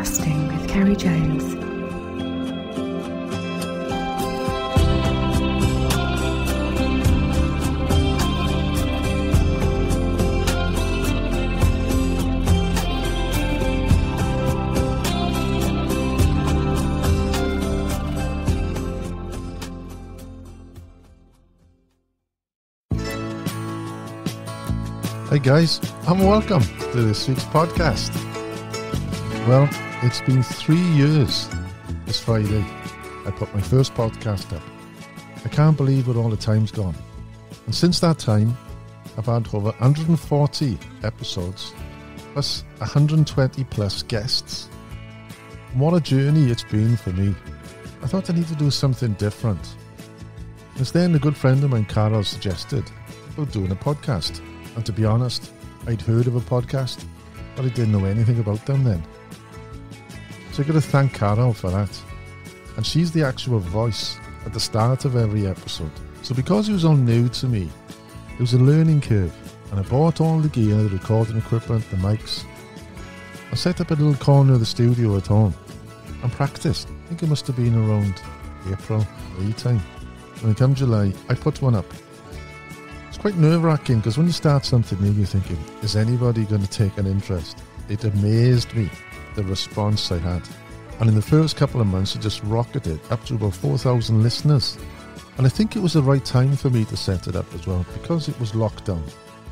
Podcasting with Ceri Jones. Hey guys, and welcome to this week's podcast. Well, it's been three years this Friday. I put my first podcast up. I can't believe what all the time's gone. And since that time, I've had over 140 episodes, plus 120 plus guests. What a journey it's been for me. I thought I need to do something different. It's then a good friend of mine, Carol, suggested about doing a podcast. And to be honest, I'd heard of a podcast, but I didn't know anything about them then. So I got to thank Carol for that. And she's the actual voice at the start of every episode. So because it was all new to me, it was a learning curve. And I bought all the gear, the recording equipment, the mics. I set up a little corner of the studio at home and practiced. I think it must have been around April, May time. When it comes July, I put one up It's quite nerve wracking because when you start something new, you're thinking, is anybody going to take an interest? It amazed me, the response I had. And in the first couple of months, it just rocketed up to about 4,000 listeners. And I think it was the right time for me to set it up as well because it was lockdown.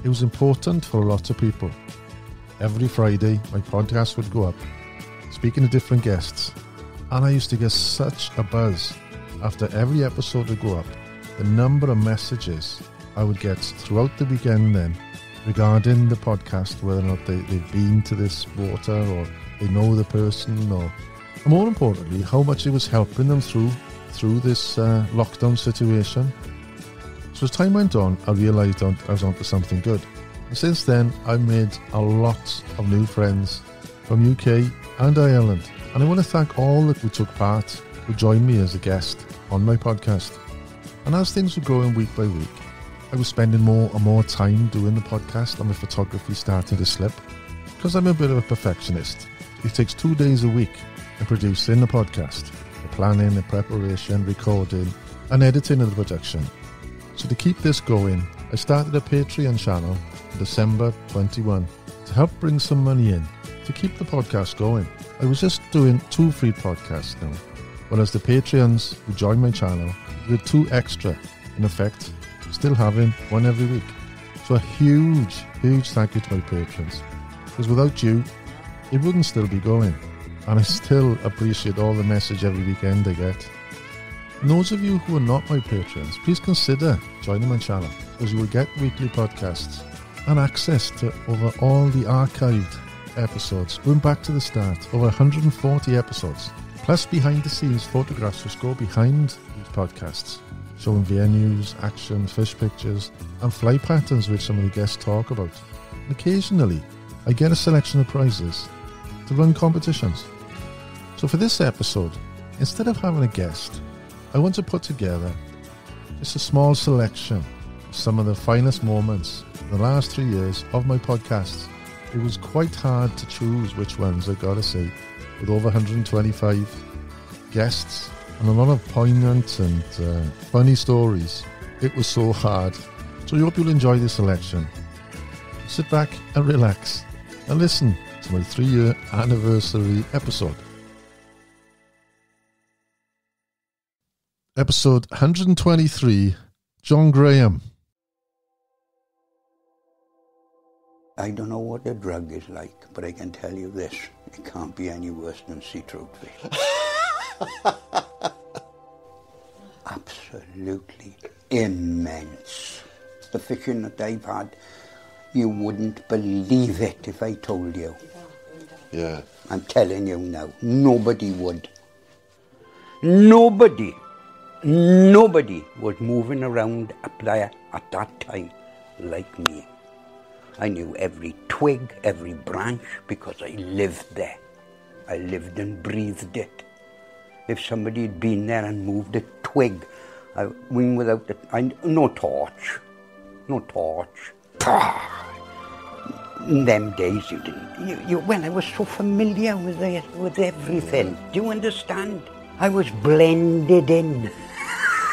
It was important for a lot of people. Every Friday, my podcast would go up, speaking to different guests. And I used to get such a buzz after every episode would go up. The number of messages I would get throughout the weekend then regarding the podcast, whether or not they, they've been to this water or they know the person or more importantly, how much it was helping them through through this uh, lockdown situation. So as time went on, I realised I was onto something good. And since then, I've made a lot of new friends from UK and Ireland. And I want to thank all that who took part, who joined me as a guest on my podcast. And as things were growing week by week, I was spending more and more time doing the podcast and the photography started to slip. Because I'm a bit of a perfectionist, it takes two days a week in producing the podcast, the planning, the preparation, recording, and editing of the production. So to keep this going, I started a Patreon channel in December 21 to help bring some money in to keep the podcast going. I was just doing two free podcasts now, whereas the Patreons who joined my channel did two extra, in effect, still having one every week. So a huge, huge thank you to my patrons. Because without you, it wouldn't still be going. And I still appreciate all the message every weekend I get. And those of you who are not my patrons, please consider joining my channel because you will get weekly podcasts and access to over all the archived episodes going back to the start, over 140 episodes, plus behind the scenes photographs which go behind these podcasts showing venues, action, fish pictures, and flight patterns which some of the guests talk about. And occasionally, I get a selection of prizes to run competitions. So for this episode, instead of having a guest, I want to put together just a small selection of some of the finest moments in the last three years of my podcasts. It was quite hard to choose which ones, I gotta say, with over 125 guests and a lot of poignant and uh, funny stories. It was so hard. So I hope you'll enjoy this selection. Sit back and relax and listen to my three year anniversary episode. Episode 123 John Graham. I don't know what the drug is like, but I can tell you this it can't be any worse than sea fish. Absolutely immense. The fishing that I've had, you wouldn't believe it if I told you. Yeah. I'm telling you now, nobody would. Nobody, nobody was moving around a playa at that time like me. I knew every twig, every branch because I lived there. I lived and breathed it if somebody had been there and moved a twig. I wing without the, I, no torch, no torch. In them days, you didn't. You, you, well, I was so familiar with it, with everything. Do you understand? I was blended in.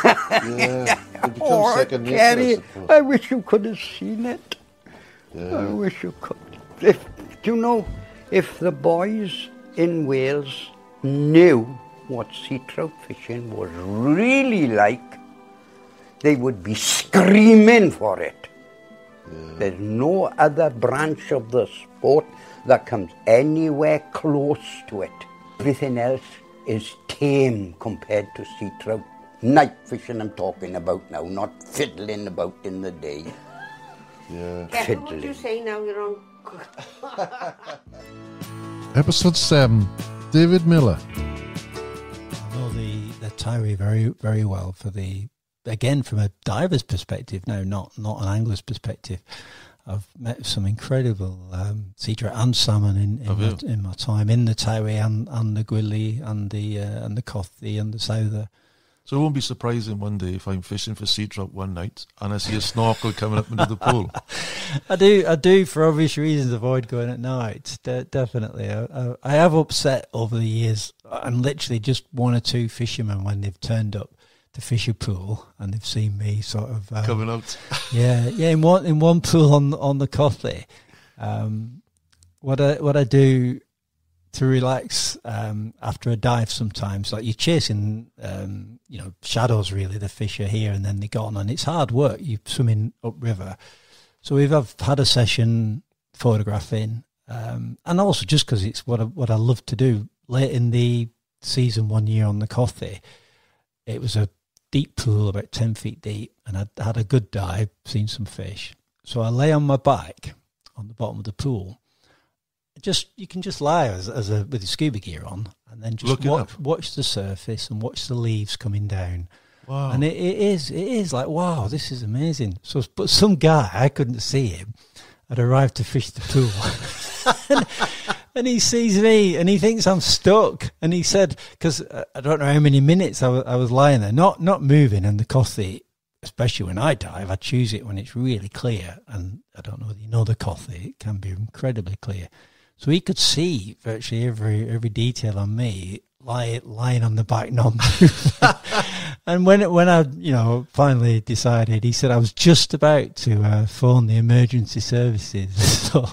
Yeah. It becomes Oh, second I wish you could have seen it. I wish you could. If do you know, if the boys in Wales knew what sea trout fishing was really like, they would be screaming for it. There's no other branch of the sport that comes anywhere close to it. Everything else is tame compared to sea trout. Night fishing I'm talking about now, not fiddling about in the day. Yeah. Careful what you say now, you're on. Episode 7 David Miller. I know the the Tywi very very well for the again from a diver's perspective. No, not not an angler's perspective. I've met some incredible um, sea trout and salmon in in, my, in my time in the Tywi and, and the Gwili and the uh, and the Cothi and the Sawdde. So it won't be surprising one day if I'm fishing for sea trout one night and I see a snorkel coming up into the pool. I do, I do, for obvious reasons, avoid going at night. De- definitely, I, I, I have upset over the years. I'm literally just one or two fishermen when they've turned up to fish a pool and they've seen me sort of um, coming out. yeah, yeah. In one in one pool on on the Cothi, um, what I what I do to relax um, after a dive sometimes, like you're chasing, um, you know, shadows. Really, the fish are here and then they're gone, and it's hard work. You're swimming upriver, so we've I've had a session photographing, um, and also just because it's what I, what I love to do. Late in the season, one year on the Cothi, it was a deep pool, about 10 feet deep, and I'd had a good dive, seen some fish. So I lay on my back on the bottom of the pool. Just you can just lie as, as a with your scuba gear on, and then just watch, watch the surface and watch the leaves coming down. Wow. And it, it is it is like wow, this is amazing. So, but some guy I couldn't see him had arrived to fish the pool. and, he sees me and he thinks I'm stuck. And he said, because I don't know how many minutes I I was lying there, not not moving. And the Cothi, especially when I dive, I choose it when it's really clear. And I don't know you know the Cothi, it can be incredibly clear. So he could see virtually every every detail on me, lie, lying on the back, not and when when I you know finally decided, he said I was just about to uh, phone the emergency services. so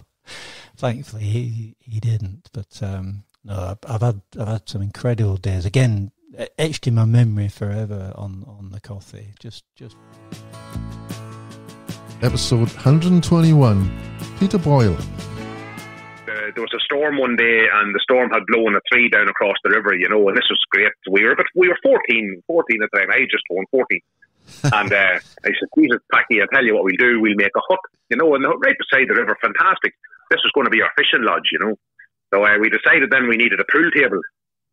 thankfully he he didn't. But um, no, I've, I've had I've had some incredible days. Again, etched in my memory forever on on the Cothi. Just just Episode 121 Peter Boyle. uh, there was a storm one day, and the storm had blown a tree down across the river, you know, and this was great. We were, but we were 14, 14 at the time. I just turned 14. and uh, I said, Jesus, Packy, I'll tell you what we'll do. We'll make a hut, you know, and the right beside the river, fantastic. This was going to be our fishing lodge, you know. So uh, we decided then we needed a pool table.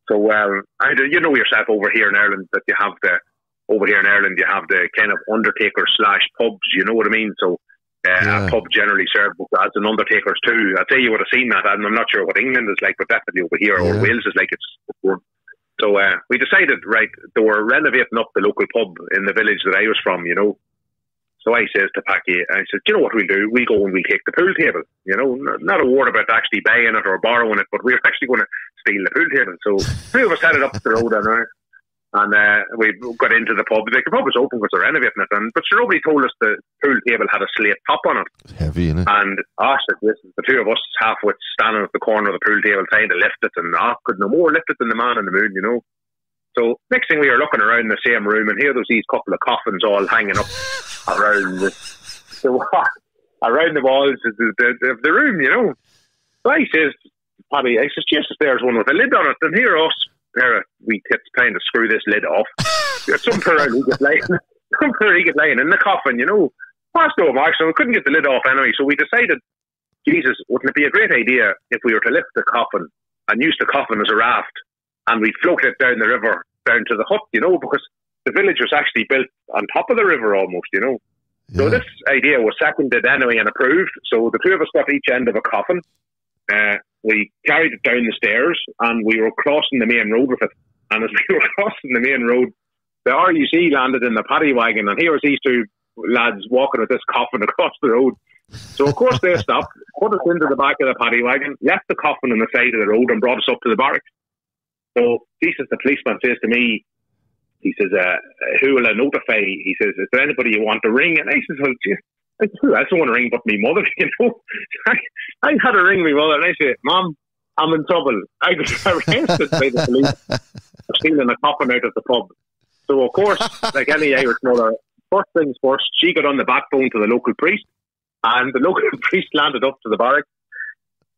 So, um, I, you know yourself over here in Ireland that you have the, over here in Ireland, you have the kind of undertaker slash pubs, you know what I mean? So, uh, Yeah. a pub generally serves as an undertaker's too. I'd say you would have seen that, and I'm not sure what England is like, but definitely over here or Wales is like it's. So uh, we decided, right, they were renovating up the local pub in the village that I was from, you know. So I says to Packy, I said, you know what we'll do? We'll go and we'll take the pool table. You know, not a word about actually buying it or borrowing it, but we're actually going to steal the pool table. So three of us headed up the road and uh, and uh, we got into the pub. The pub was open because they're renovating it, and but sure, nobody told us the pool table had a slate top on it. It's heavy, innit? And I said, listen, the two of us halfway standing at the corner of the pool table trying to lift it, and I could no more lift it than the man in the moon, you know. So next thing we were looking around the same room, and here there's these couple of coffins all hanging up around the, the around the walls of the, the, of the room, you know. So I says, Paddy, I says, Jesus, there's one with a lid on it, and here us, pair of wee tits trying to screw this lid off. Some around he get lying, some lying in the coffin, you know. No mark, so we couldn't get the lid off anyway. So we decided, Jesus, wouldn't it be a great idea if we were to lift the coffin and use the coffin as a raft and we float it down the river down to the hut, you know, because the village was actually built on top of the river almost, you know. So this idea was seconded anyway and approved. So the two of us got each end of a coffin. Uh, we carried it down the stairs and we were crossing the main road with it. And as we were crossing the main road, the RUC landed in the paddy wagon and here was these two lads walking with this coffin across the road. So of course they stopped, put us into the back of the paddy wagon, left the coffin on the side of the road, and brought us up to the barracks. So Jesus, the policeman says to me, he says, uh, "Who will I notify?" He says, "Is there anybody you want to ring?" And I says, "Well, geez, I else want to ring but me mother?" You know, I, I had to ring my mother, and I said, "Mom, I'm in trouble. I got arrested by the police for stealing a coffin out of the pub." So of course, like any Irish mother, first things first, she got on the backbone to the local priest, and the local priest landed up to the barracks.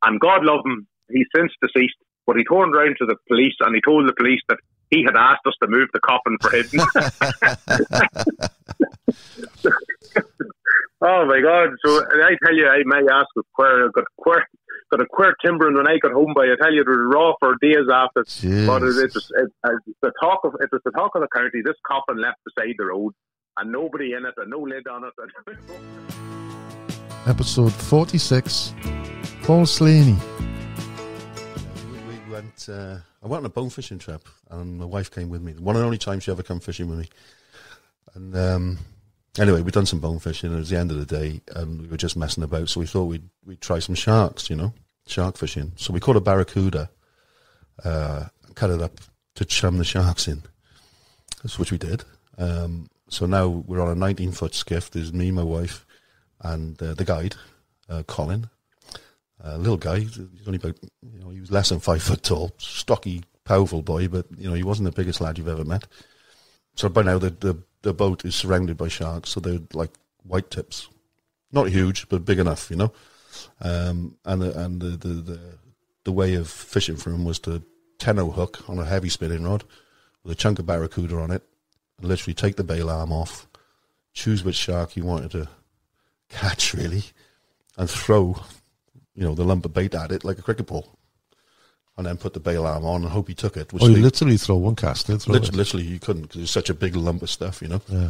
And God love him, he's since deceased. But he turned round to the police and he told the police that he had asked us to move the coffin for him. oh my God! So I tell you, I may ask a queer, got queer, got a queer timbering when I got home. But I tell you, it was raw for days after. Jeez. But it, it was it, uh, the talk of it was the talk of the county. This coffin left beside the road, and nobody in it, and no lid on it. Episode 46 Paul Slaney. We, we went. Uh, I went on a bone fishing trip, and my wife came with me. One and only time she ever come fishing with me. And um, anyway, we'd done some bone fishing. It was the end of the day, and we were just messing about. So we thought we'd we'd try some sharks, you know, shark fishing. So we caught a barracuda, uh, cut it up to chum the sharks in. That's what we did. Um, so now we're on a 19 foot skiff. There's me, my wife, and uh, the guide, uh, Colin. A little guy, he's only about, you know, he was less than five foot tall, stocky, powerful boy, but, you know, he wasn't the biggest lad you've ever met. So by now the, the, the boat is surrounded by sharks, so they're like white tips. Not huge, but big enough, you know. Um, and the, and the, the, the, the way of fishing for him was to tenno hook on a heavy spinning rod with a chunk of barracuda on it, and literally take the bail arm off, choose which shark you wanted to catch, really, and throw, you know, the lump of bait at it like a cricket ball. And then put the bail arm on and hope he took it. Which Oh, you they- literally throw one cast in, throw Lit- it. literally, you couldn't because it's such a big lump of stuff, you know. Yeah.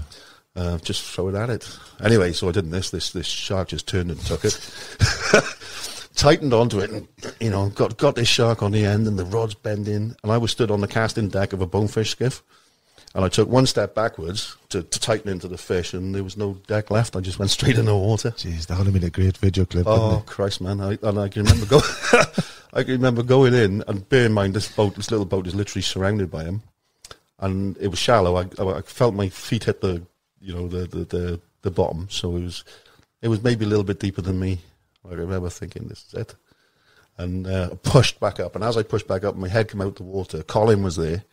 Uh, just throw it at it. Anyway, so I didn't this. This this shark just turned and took it, tightened onto it, and you know got got this shark on the end, and the rod's bending, and I was stood on the casting deck of a bonefish skiff, and I took one step backwards to, to tighten into the fish, and there was no deck left. I just went straight in the water. Jeez, that would have been a great video clip, Oh Christ, man! I, and I can remember go, I can remember going in, and bear in mind this boat, this little boat, is literally surrounded by him, and it was shallow. I, I, felt my feet hit the, you know, the, the the the bottom, so it was, it was maybe a little bit deeper than me. I remember thinking, this is it, and uh, I pushed back up, and as I pushed back up, my head came out the water. Colin was there.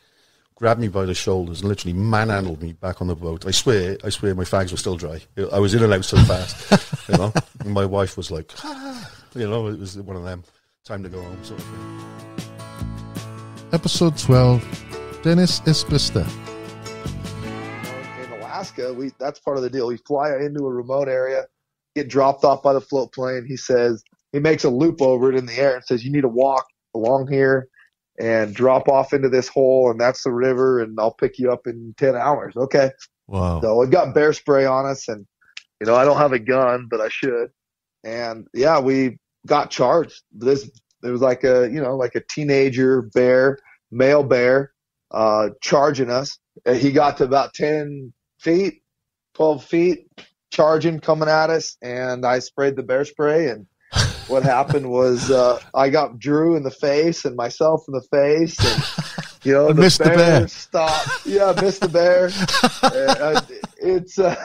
Grabbed me by the shoulders and literally manhandled me back on the boat. I swear, I swear, my fags were still dry. I was in and out so fast, you know. And my wife was like, "Ah," you know, it was one of them. Time to go home, sort of thing. Episode 12 Dennis Ispista. in Alaska, we that's part of the deal. We fly into a remote area, get dropped off by the float plane. He says he makes a loop over it in the air and says you need to walk along here and drop off into this hole, and that's the river, and I'll pick you up in ten hours. Okay. Wow. So we've got bear spray on us, and you know I don't have a gun, but I should. And yeah, we got charged. This it was like a you know like a teenager bear, male bear, uh, charging us. And he got to about ten feet, twelve feet, charging, coming at us, and I sprayed the bear spray and. What happened was uh, I got Drew in the face and myself in the face, and you know And missed the bear. Stop. Yeah, missed the bear. Uh, it's a,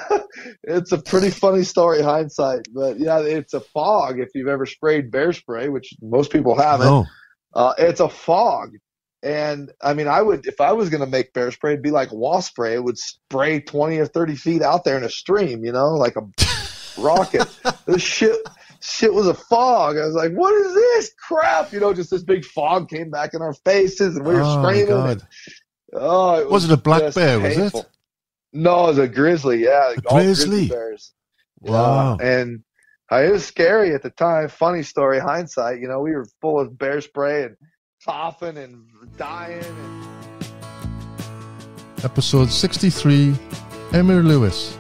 it's a pretty funny story hindsight, but yeah, it's a fog. If you've ever sprayed bear spray, which most people haven't, No. uh, it's a fog. And I mean, I would, if I was going to make bear spray, it'd be like wasp spray. It would spray 20 or 30 feet out there in a stream, you know, like a rocket. this shit, shit was a fog. I was like, what is this crap? You know, just this big fog came back in our faces and we were Oh, screaming. And- oh, it Was it a black bear, was it? No, it was a grizzly. Yeah, A grizzly? bears. Wow. Yeah, and uh, it was scary at the time. Funny story, hindsight. You know, we were full of bear spray and coughing and dying. And Episode 63 Emyr Lewis.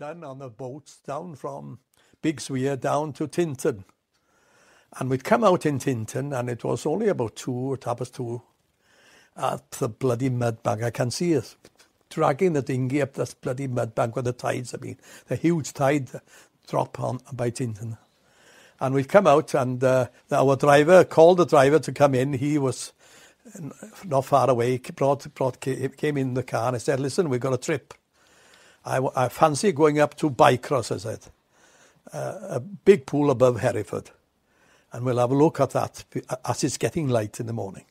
Done on the boats down from Bigsweir down to Tintern. And we'd come out in Tintern and it was only about two or half past two at the bloody mud bank. I can see it. dragging the dinghy up this bloody mud bank where the tides have been. The huge tide drop on by Tintern. And we'd come out, and uh, our driver called the driver to come in. He was not far away, brought, brought, came in the car, and I said, Listen, we've got a trip. I, I fancy going up to Bycross, I said, uh, a big pool above Hereford. And we'll have a look at that as it's getting light in the morning.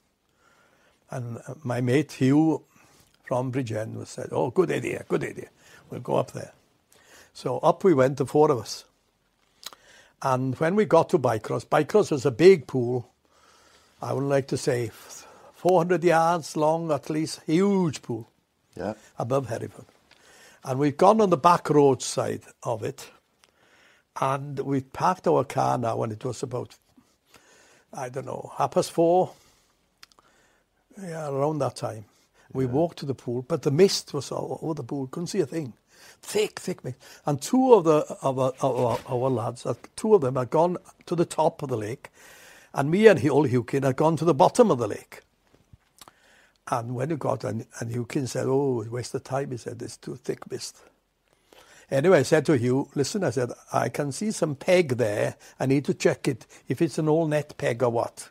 And uh, my mate Hugh from Bridgend was said, "Oh, good idea, good idea. We'll go up there." So up we went, the four of us. And when we got to Bycross, Bycross was a big pool. I would like to say 400 yards long, at least, huge pool. Yeah. Above Hereford. And we've gone on the back road side of it. And we parked our car now, and it was about, I don't know, half past four, yeah, around that time. We yeah. walked to the pool, but the mist was all over the pool. Couldn't see a thing. Thick, thick mist. And two of the of our, our, our lads, uh, two of them had gone to the top of the lake, and me and old Hukin had gone to the bottom of the lake. And when we got, and, and Hukin said, "Oh, waste of time." He said, "It's too thick mist." Anyway, I said to Hugh, listen, I said, I can see some peg there. I need to check it, if it's an old net peg or what.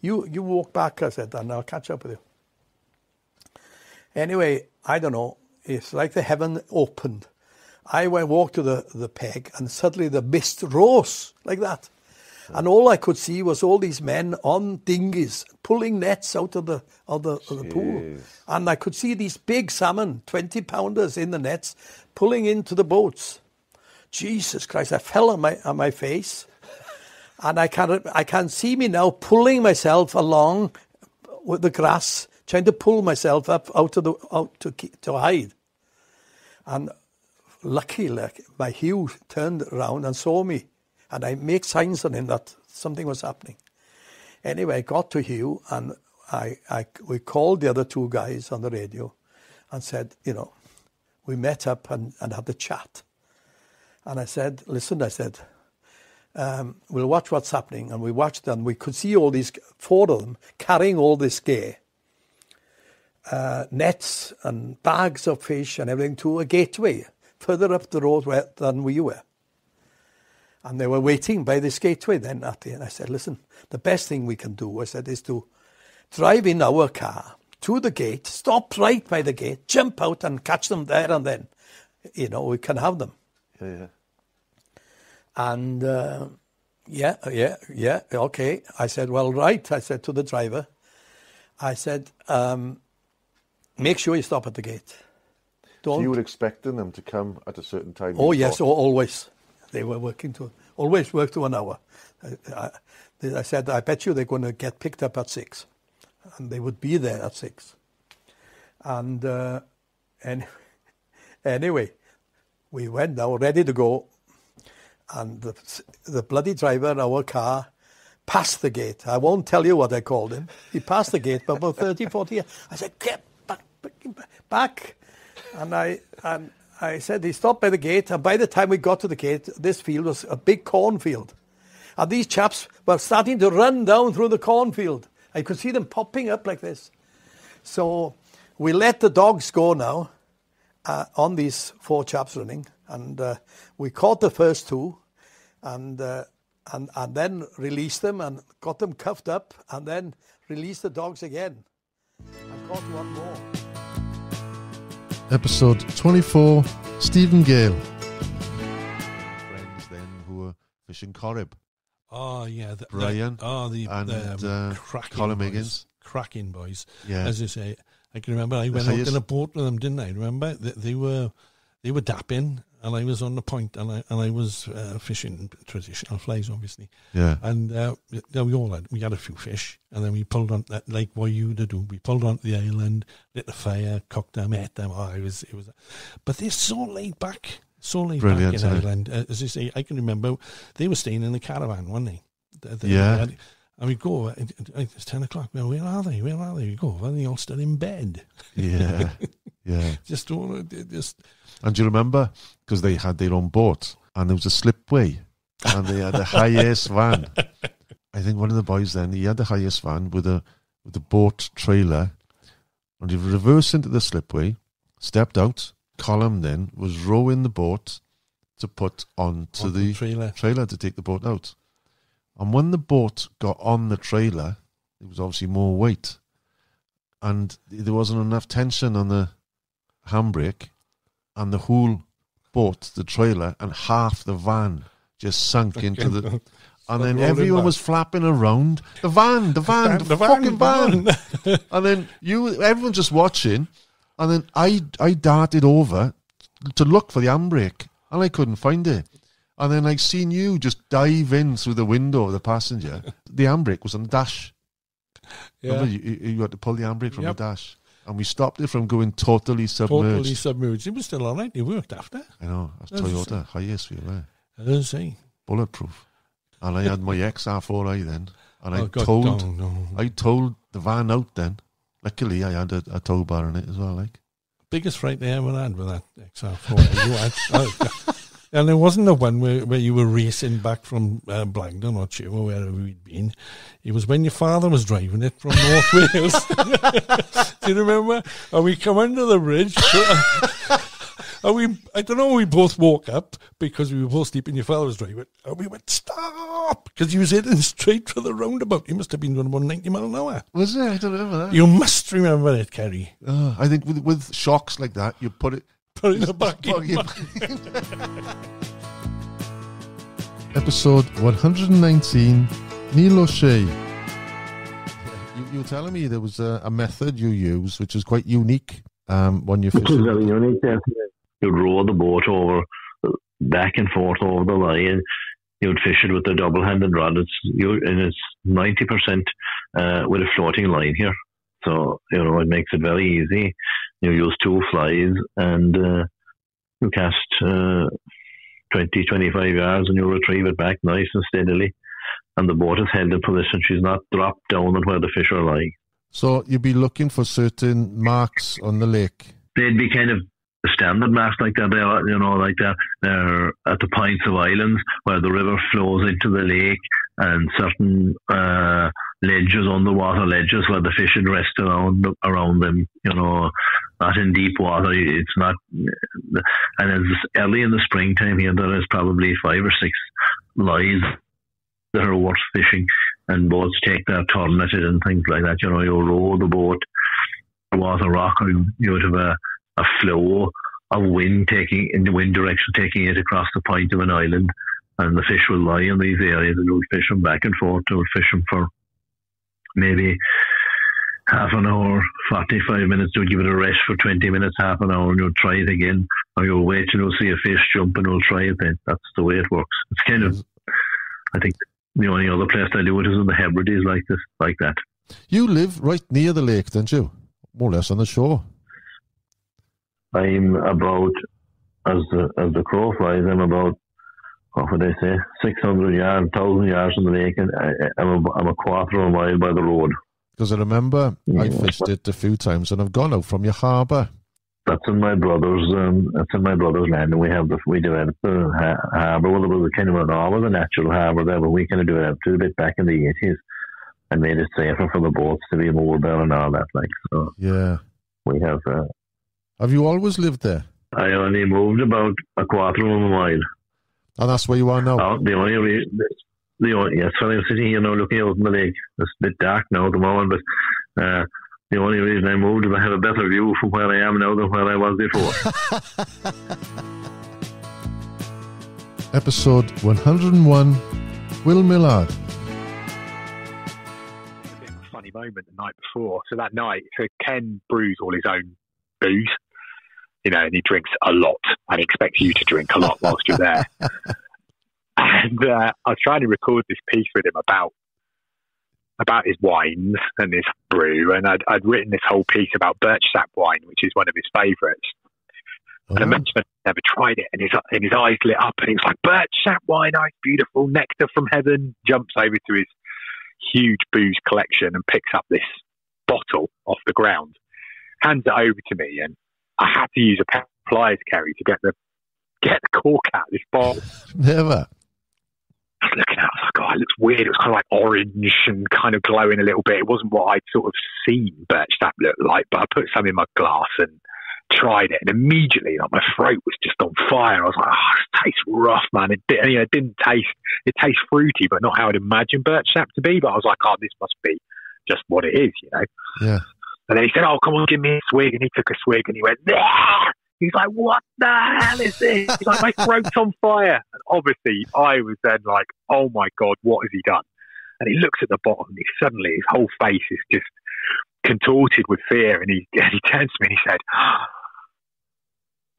You, you walk back, I said, and I'll catch up with you. Anyway, I don't know. It's like the heaven opened. I went walked to the, the peg, and suddenly the mist rose like that. And all I could see was all these men on dinghies pulling nets out of the of the, of the pool, and I could see these big salmon, twenty pounders in the nets, pulling into the boats. Jesus Christ! I fell on my on my face, and I can I can see me now pulling myself along with the grass trying to pull myself up out of the out to to hide. And lucky, like my Hugh turned around and saw me, and I make signs on him that something was happening. Anyway, I got to Hugh, and I, I we called the other two guys on the radio, and said, you know, we met up and, and had the chat. And I said, listen, I said, um, we'll watch what's happening. And we watched, and we could see all these, four of them, carrying all this gear uh, nets and bags of fish and everything to a gateway further up the road where, than we were. And they were waiting by this gateway then at the end. I said, listen, the best thing we can do, I said, is to drive in our car to the gate, stop right by the gate, jump out and catch them there and then. You know, we can have them. Yeah, yeah. And uh, yeah, yeah, yeah, okay. I said, well, right. I said to the driver, I said, um, Make sure you stop at the gate. Don't. So you were expecting them to come at a certain time? Oh yes, oh, always. They were working to always work to an hour. I, I, I said, I bet you they're going to get picked up at six, and they would be there at six. And uh, anyway, we went now ready to go, and the the bloody driver in our car passed the gate. I won't tell you what I called him. He passed the gate, but about 30, 40 years. I said, get back. And I, and I said, he stopped by the gate. And by the time we got to the gate, this field was a big cornfield. And these chaps were starting to run down through the cornfield. I could see them popping up like this. So we let the dogs go now uh, on these four chaps running. And uh, we caught the first two and, uh, and, and then released them and got them cuffed up and then released the dogs again. I caught one more episode 24, Stephen Gale. Friends then who were fishing Corrib. Oh, yeah. The, Brian. The, oh, the, and the um, uh, Colin boys, Higgins. Cracking boys. Yeah. As I say, I can remember I went out in a boat with them, didn't I? Remember? They, they were they were dapping and I was on the point and I and I was uh, fishing traditional flies, obviously. Yeah. And uh, we all had we had a few fish, and then we pulled on that like what you to do. We pulled onto the island, lit the fire, cooked them, ate them. Oh, it was it was, but they're so laid back, so laid Brilliant, back in Ireland. Uh, as I say, I can remember they were staying in the caravan, weren't they? they, they yeah. Had, and we go, it's 10 o'clock. Well, where are they? Where are they? We go, well, they all still in bed. Yeah. yeah. just don't, just. And do you remember? Because they had their own boat and there was a slipway and they had a Hiace van. I think one of the boys then, he had the Hiace van with a, with a boat trailer and he reversed into the slipway, stepped out. Colin then was rowing the boat to put onto On the the trailer. trailer to take the boat out. And when the boat got on the trailer, it was obviously more weight, and there wasn't enough tension on the handbrake, and the whole boat, the trailer, and half the van just sunk into the. And then everyone was flapping around the van, the van, the, The van, fucking the van. and then you, everyone just watching, and then I, I darted over to look for the handbrake, and I couldn't find it. And then I seen you just dive in through the window of the passenger. the handbrake was on the dash. Yeah. You you had to pull the handbrake from Yep. the dash, and we stopped it from going totally submerged. Totally submerged. It was still all right. It worked after. I know, that's That's Toyota, highest wheel there, I don't say. bulletproof. And I had my XR4i then, and I Oh, God, told, no, no. I told the van out then. Luckily, I had a, a tow bar in it as well. Like, Biggest fright they ever had with that XR4. and it wasn't the one where, where you were racing back from uh, Blagdon or Chew or wherever we'd been. It was when your father was driving it from North Wales. Do you remember? And we come under the bridge. and we, I don't know, we both woke up because we were both sleeping. Your father was driving. And we went, stop! Because he was heading straight for the roundabout. He must have been going about 90 mile an hour. was it? I don't remember that. You must remember it, Ceri. Uh, I think with, with shocks like that, you put it. Put it in the back. Episode 119, Neil O'Shea. You, you were telling me there was a, a method you use which is quite unique um, when you fish. It was very unique. There. You'd row the boat over, back and forth over the line. You'd fish it with a double-handed rod. It's you, and it's ninety percent uh, with a floating line here. So you know it makes it very easy. You use two flies and uh, you cast uh, 20, 25 yards, and you retrieve it back nice and steadily. And the boat is held in position. She's not dropped down on where the fish are lying. So you'd be looking for certain marks on the lake. they'd be kind of standard marks like that. They are, you know, like that. They're at the points of islands where the river flows into the lake, and certain uh, ledges, underwater ledges, where the fish would rest around around them. You know, not in deep water. It's not. And as early in the springtime here, there is probably five or six lies that are worth fishing, and boats take their turn at it and things like that. You know, you row the boat a rock, or you would have a, a flow of wind taking in the wind direction, taking it across the point of an island, and the fish will lie in these areas, and you'll fish them back and forth. You'll fish them for maybe half an hour, forty-five minutes. You'll give it a rest for twenty minutes, half an hour, and you'll try it again, or you'll wait and you'll see a fish jump, and you'll try it. Then that's the way it works. It's kind of, I think. The only other place I do it is in the Hebrides like this, like that. You live right near the lake, don't you? More or less on the shore. I'm about, as the, as the crow flies, I'm about, what would I say, 600 yards, 1,000 yards from the lake, and I, I'm, a, I'm a quarter of a mile by the road. Because I remember I fished it a few times and I've gone out from your harbour. That's in my brother's, um, that's in my brother's land, and we have the, we developed the ha- harbour. Well, it was a kind of an always a natural harbour there, but we kind of developed it a bit back in the 80s and made it safer for the boats to be moored there and all that, like, so Yeah. we have, uh, Have you always lived there? I only moved about a quarter of a mile. And that's where you are now? Oh, the only reason, the only, yes, well, I'm sitting here now looking out in the lake. It's a bit dark now at the moment, but uh, the only reason I moved is I have a better view from where I am now than where I was before. Episode 101, Will Millard. a bit of a funny moment the night before. So that night, so Ken brews all his own booze, you know, and he drinks a lot and he expects you to drink a lot whilst you're there. and uh, I was trying to record this piece with him about about his wines and his brew, and I'd, I'd written this whole piece about birch sap wine, which is one of his favourites. And I Oh. mentioned I'd never tried it, and his and his eyes lit up, and he was like, "Birch sap wine, oh, it's beautiful, nectar from heaven." Jumps over to his huge booze collection and picks up this bottle off the ground, hands it over to me, and I had to use a pair of pliers, Ceri, to get the get the cork out of this bottle. Never. I was looking at it, I was like, oh, it looks weird. It was kind of like orange and kind of glowing a little bit. It wasn't what I'd sort of seen birch sap look like, but I put some in my glass and tried it, and immediately, like my throat was just on fire. I was like, "Oh, it tastes rough, man." It, you know, it didn't taste. It tastes fruity, but not how I'd imagine birch sap to be. But I was like, "Oh, this must be just what it is," you know. Yeah. And then he said, "Oh, come on, give me a swig." And he took a swig, and he went, "Nah!" He's like, "What the hell is this?" He's like, "My throat's on fire." And obviously, I was then like, "Oh my god, what has he done?" And he looks at the bottom, and he suddenly his whole face is just contorted with fear, and he and he turns to me and he said.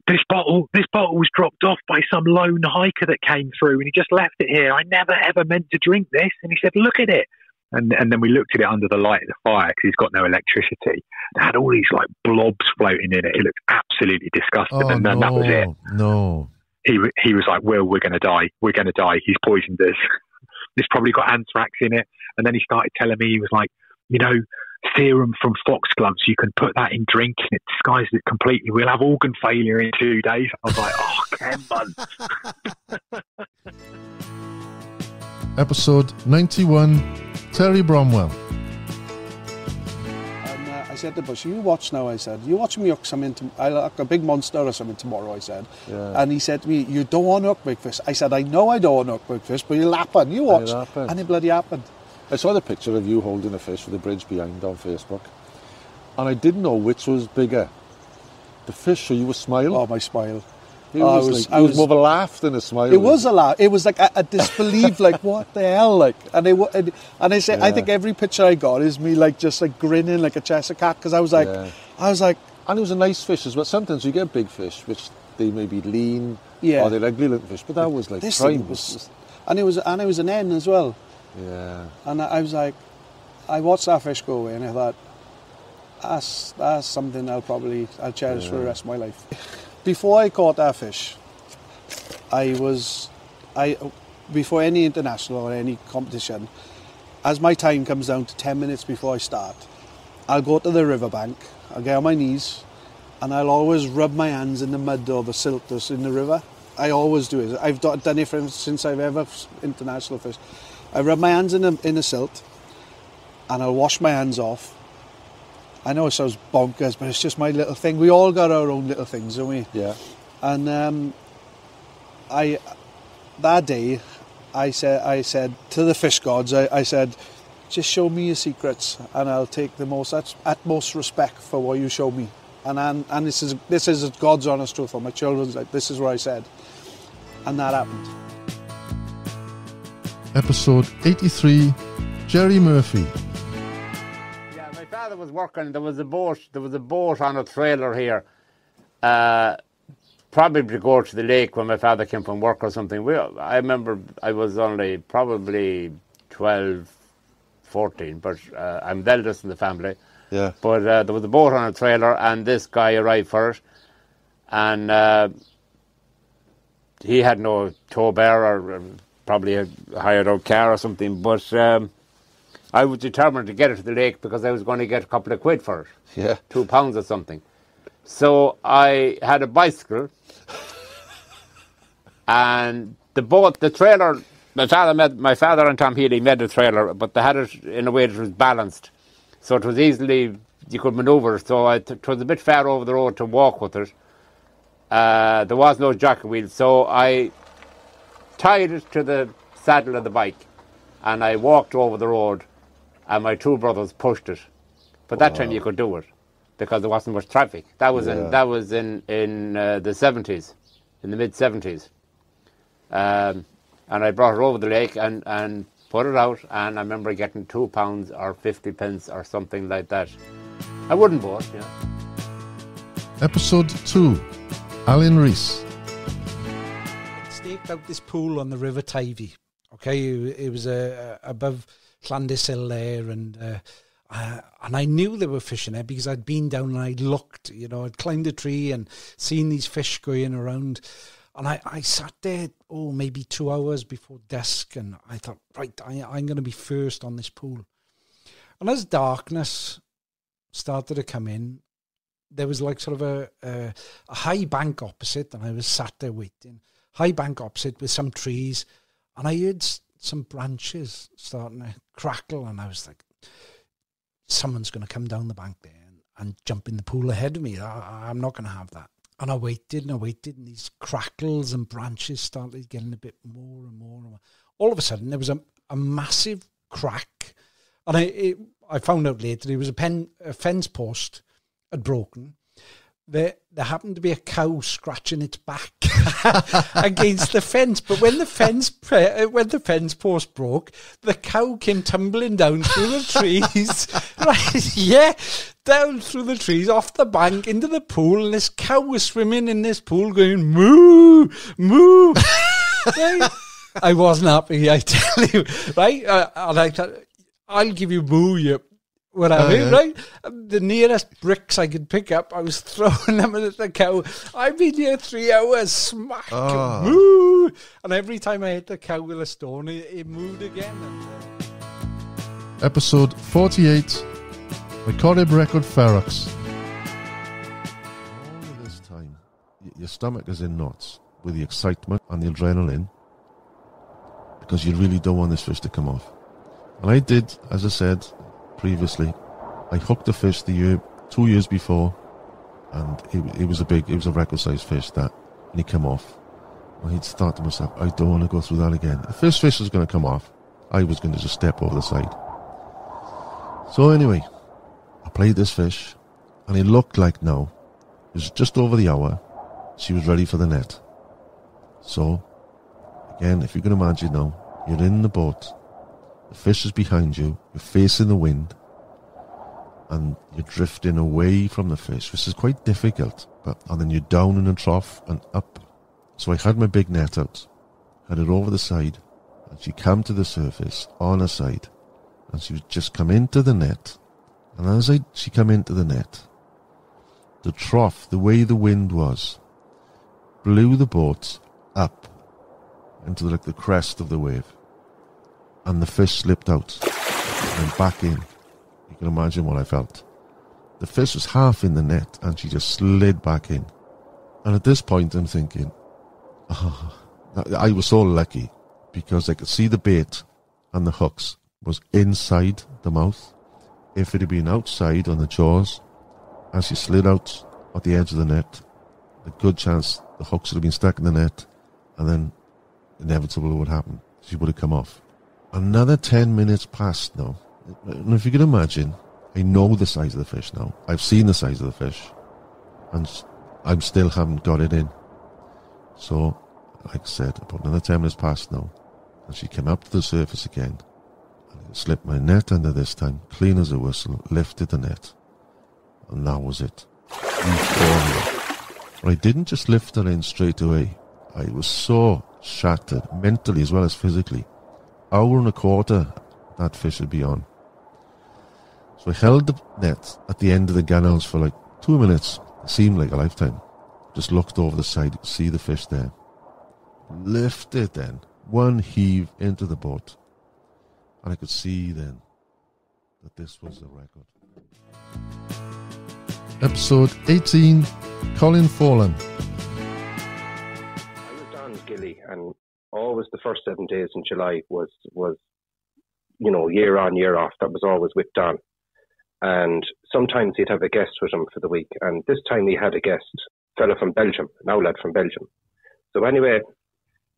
This bottle, this bottle was dropped off by some lone hiker that came through, and he just left it here. I never ever meant to drink this. And he said, "Look at it." And and then we looked at it under the light of the fire because he's got no electricity. It had all these like blobs floating in it. It looked absolutely disgusting, Oh, and then that was it. no. No. He he was like, "Will, we're going to die. We're going to die. He's poisoned us. it's probably got anthrax in it." And then he started telling me he was like, "You know, serum from foxgloves. You can put that in drink, and it disguises it completely. We'll have organ failure in two days." I was like, "Oh, come on. Episode 91 Terry Bromwell. And uh, I said to Bush, you watch now, I said. You watch me hook something, to, I like a big monster or something tomorrow, I said. Yeah. And he said to me, you don't want to hook big fish. I said, I know I don't want to hook big fish, but you'll happen. You watch. It'll happen. And it bloody happened. I saw the picture of you holding a fish with a bridge behind on Facebook, and I didn't know which was bigger, the fish or you were smile. Oh, my smile. It Oh, I was, was- like, I was was- more of a laugh than a smile. It was a laugh. It was like a, a disbelief, like what the hell, like. And they and, and I say, I think every picture I got is me like just like grinning like a Cheshire cat because I was like, Yeah. I was like, and it was a nice fish as well. Sometimes you get big fish, which they may be lean, Yeah. or they're ugly looking fish, but that was like this prime. was, and it was and it was an N as well. yeah, And I I was like, I watched that fish go away, and I thought, that's that's something I'll probably I'll cherish for the rest of my life. Before I caught that fish, I was, I before any international or any competition, as my time comes down to ten minutes before I start, I'll go to the riverbank, I'll get on my knees, and I'll always rub my hands in the mud or the silt that's in the river. I always do it. I've done it since I've ever international fish. I rub my hands in the, in the silt, and I'll wash my hands off. I know it sounds bonkers, but it's just my little thing. We all got our own little things, don't we? yeah. And um, I, that day, I said, I said to the fish gods, I, I said, just show me your secrets, and I'll take the most ut- utmost respect for what you show me. And and, and this is this is God's honest truth. For my children's like this is what I said, and that happened. Episode 83 Jerry Murphy. Father was working. There was a boat. There was a boat on a trailer here. Uh, probably to go to the lake when my father came from work or something. We, I remember I was only probably 12, 14, but uh, I'm the eldest in the family. Yeah. But uh, there was a boat on a trailer, and this guy arrived first, and uh, he had no tow bar or probably a hired out car or something. But um, I was determined to get it to the lake because I was going to get a couple of quid for it, Yeah. two pounds or something. So I had a bicycle, and the boat, the trailer. My father, made, my father and Tom Healy made the trailer, but they had it in a way that was balanced, so it was easily you could manoeuvre. So I, it was a bit far over the road to walk with it. Uh, there was no jockey wheel, so I tied it to the saddle of the bike, and I walked over the road, and my two brothers pushed it. But that time you could do it because there wasn't much traffic. That was Yeah. in that was in in uh, the seventies, in the mid seventies. Um, and I brought it over the lake and, and put it out, and I remember getting two pounds or fifty pence or something like that. I wouldn't boat, yeah. Episode 2 Alan Rees. staked out this pool on the River Teifi. Okay, it, it was uh, above Llandys there, and uh, uh, and I knew they were fishing there because I'd been down and I'd looked. You know, I'd climbed a tree and seen these fish going around, and I, I sat there oh maybe two hours before dusk, and I thought right, I, I'm going to be first on this pool. And as darkness started to come in, there was like sort of a, a, a high bank opposite, and I was sat there waiting. High bank opposite with some trees, and I heard some branches starting to crackle, and I was like, someone's going to come down the bank there. and jump in the pool ahead of me. I, I'm not going to have that. And I waited and I waited, and these crackles and branches started getting a bit more and more. And more. All of a sudden, there was a, a massive crack, and I it, I found out later it was a, pen, a fence post had broken. There, there happened to be a cow scratching its back against the fence. But when the fence uh, when the fence post broke, the cow came tumbling down through the trees. right, yeah, down through the trees, off the bank into the pool, and this cow was swimming in this pool, going moo moo. right? I wasn't happy, I tell you. Right, uh, and I thought, I'll give you moo, you whatever, Oh, yeah. right? Um, the nearest bricks I could pick up, I was throwing them at the cow. I've been here three hours, smack, Oh. Ah. moo. And every time I hit the cow with a stone, it, it moved again. Episode 48 My Corrib Record Ferox. All of this time, your stomach is in knots with the excitement and the adrenaline because you really don't want this fish to come off. And I did, as I said previously, I hooked a fish the year, two years before, and it, it was a big, it was a record sized fish that, and he came off. I'd thought to myself, I don't want to go through that again. The this fish was going to come off, I was going to just step over the side. So anyway, I played this fish, and it looked like now, it was just over the hour, she was ready for the net. So, again, if you can imagine now, you're in the boat, the fish is behind you, you're facing the wind, and you're drifting away from the fish, which is quite difficult. But and then you're down in a trough and up. So I had my big net out, had it over the side, and she came to the surface on her side, and she would just come into the net. And as I she come into the net, the trough, the way the wind was, blew the boat up into like the crest of the wave, and the fish slipped out and back in. You can imagine what I felt. The fish was half in the net, and she just slid back in. And at this point, I'm thinking, oh, I was so lucky because I could see the bait and the hooks was inside the mouth. If it had been outside on the jaws, as she slid out at the edge of the net, a good chance the hooks would have been stuck in the net, and then inevitable would happen. She would have come off. Another 10 minutes passed now. And if you can imagine, I know the size of the fish now. I've seen the size of the fish, and I still haven't got it in. So, like I said, about another 10 minutes passed now, and she came up to the surface again. And I slipped my net under this time, clean as a whistle, lifted the net, and that was it. I didn't just lift her in straight away. I was so shattered, mentally as well as physically. Hour and a quarter that fish would be on. So I held the net at the end of the gunnels for like two minutes. It seemed like a lifetime. Just looked over the side, see the fish there. Lift it then. One heave into the boat. And I could see then that this was the record. Episode 18 Colin Fallen. I was Don Gilly, and always the first seven days in July was was you know year on year off. That was always with Don, and sometimes he'd have a guest with him for the week. And this time he had a guest, fella from Belgium, an outlet from Belgium. So anyway,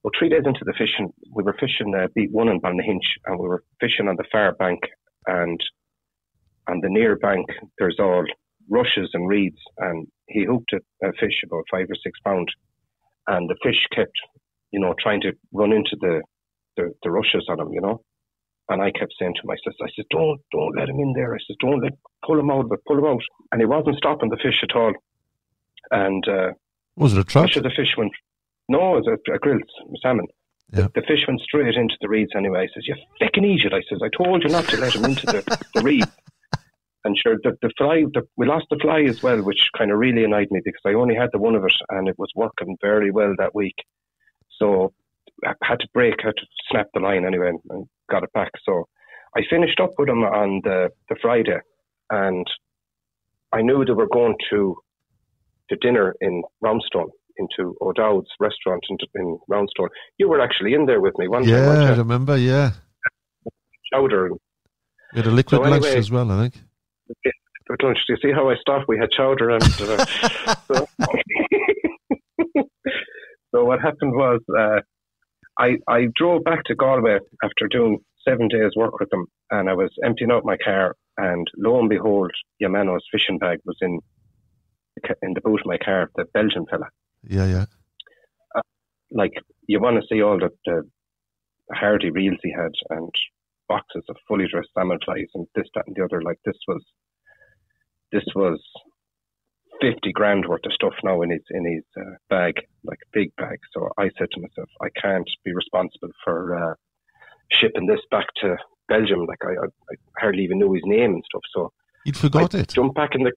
well, three days into the fishing, we were fishing uh, beat one in Ballynahinch, and we were fishing on the far bank, and on the near bank there's all rushes and reeds, and he hooked a, a fish about five or six pound, and the fish kept, you know, trying to run into the the, the rushes on him, you know. And I kept saying to myself, I said, don't, don't let him in there. I said, don't let, pull him out, but pull him out. And he wasn't stopping the fish at all. And uh, Was it a trap? Actually, the fish went. No, it was a, a grilse salmon. Yeah. The fish went straight into the reeds anyway. I says, "You fucking idiot!" I says, "I told you not to let him into the, the reeds." And sure, the, the fly, the, we lost the fly as well, which kind of really annoyed me because I only had the one of it and it was working very well that week. So I had to break, had to snap the line anyway and, and got it back. So I finished up with them on the, the Friday and I knew they were going to to dinner in Roundstone, into O'Dowd's restaurant in, in Roundstone. You were actually in there with me one time, Yeah, I remember, yeah. Chowder. and- We had a liquid So lunch anyway- as well, I think. at lunch. Do you see how I stopped? We had chowder and. Uh, so, so what happened was uh, I I drove back to Galway after doing seven days work with them, and I was emptying out my car, and lo and behold, Yamano's fishing bag was in in the boot of my car, the Belgian fella. Yeah, yeah. Uh, like you want to see all the, the hardy reels he had and boxes of fully dressed salmon flies and this, that, and the other. Like this was this was fifty grand worth of stuff now in his in his uh, bag, like big bag. So I said to myself, I can't be responsible for uh, shipping this back to Belgium. Like I, I, I hardly even knew his name and stuff. So You'd forgot I it. Jumped back in the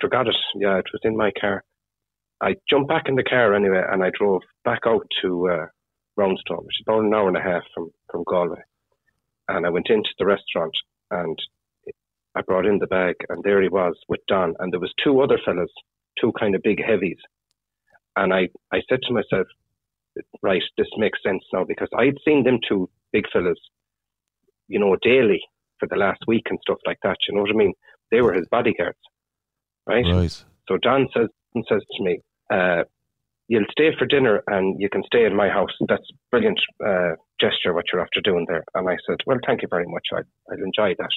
forgot it. Yeah, it was in my car. I jumped back in the car anyway, and I drove back out to uh, Roundstone, which is about an hour and a half from from Galway. And I went into the restaurant, and I brought in the bag, and there he was with Don, and there was two other fellas, two kind of big heavies. And I, I said to myself, right, this makes sense now because I'd seen them two big fellas, you know, daily for the last week and stuff like that. You know what I mean? They were his bodyguards, right? Right. So Don says says to me, uh, "You'll stay for dinner and you can stay in my house. That's a brilliant uh, gesture what you're after doing there." And I said, "Well, thank you very much. I I'll enjoy that."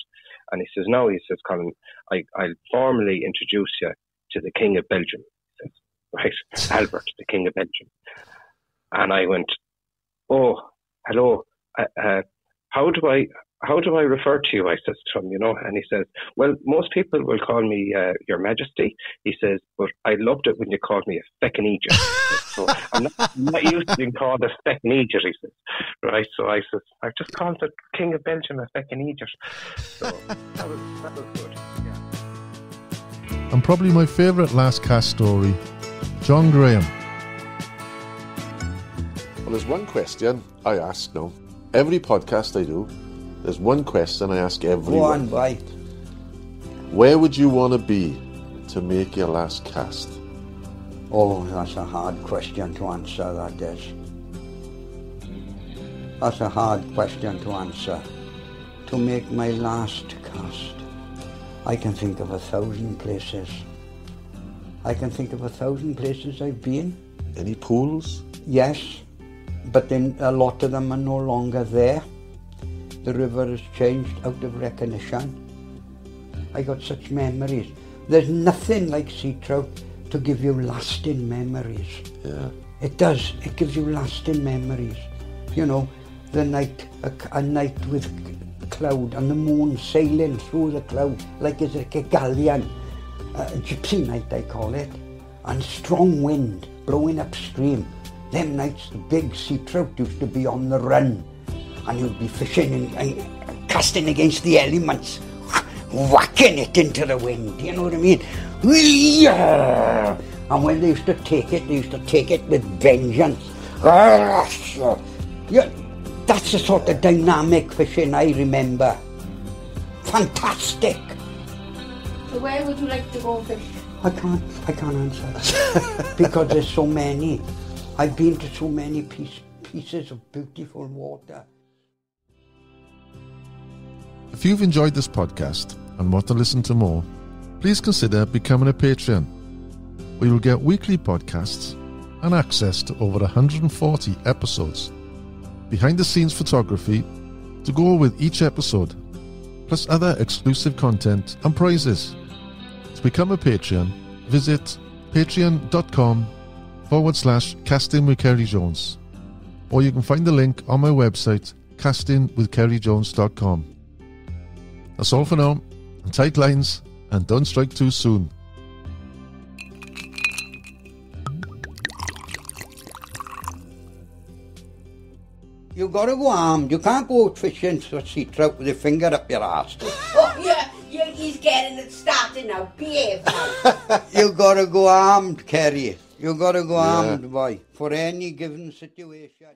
And he says, "No," he says, "Colin, I I'll formally introduce you to the King of Belgium." He says, "Right, Albert, the King of Belgium." And I went, "Oh, hello. Uh, uh, how do I how do I refer to you? I says to him, you know, and he says, well, most people will call me uh, Your Majesty. He says, but I loved it when you called me a feckin' Egypt. so I'm not, I'm not used to being called a feckin' Egypt, he says. Right, so I says, I've just called the King of Belgium a feckin' Egypt. So that was, that was good. And probably my favourite last cast story, John Graham. Well, there's one question I ask now. Every podcast I do, there's one question I ask everyone. Go on, boy. Where would you want to be to make your last cast? Oh, that's a hard question to answer, that is. That's a hard question to answer. To make my last cast, I can think of a thousand places. I can think of a thousand places I've been. Any pools? Yes, but then a lot of them are no longer there. The river has changed out of recognition. I got such memories. There's nothing like sea trout to give you lasting memories. Yeah. It does. It gives you lasting memories. You know, the night, a, a night with cloud and the moon sailing through the cloud like it's like a galleon. A gypsy night, I call it. And strong wind blowing upstream. Them nights, the big sea trout used to be on the run. And you'd be fishing and, and casting against the elements, whacking it into the wind. You know what I mean? And when they used to take it, they used to take it with vengeance. Yeah, that's the sort of dynamic fishing I remember. Fantastic. So where would you like to go fish? I can't, I can't answer because there's so many. I've been to so many piece, pieces of beautiful water. If you've enjoyed this podcast and want to listen to more, please consider becoming a Patreon, where you'll get weekly podcasts and access to over 140 episodes, behind the scenes photography to go with each episode, plus other exclusive content and prizes. To become a Patreon, visit patreon.com forward slash casting with Ceri Jones, or you can find the link on my website, castingwithcerijones.com. That's all for now. And tight lines and don't strike too soon. You gotta go armed. You can't go out fishing for sea trout with your finger up your ass. Oh, yeah, yeah, he's getting it started now. Behave now. you gotta go armed, Ceri. You gotta go Yeah. armed, boy, for any given situation.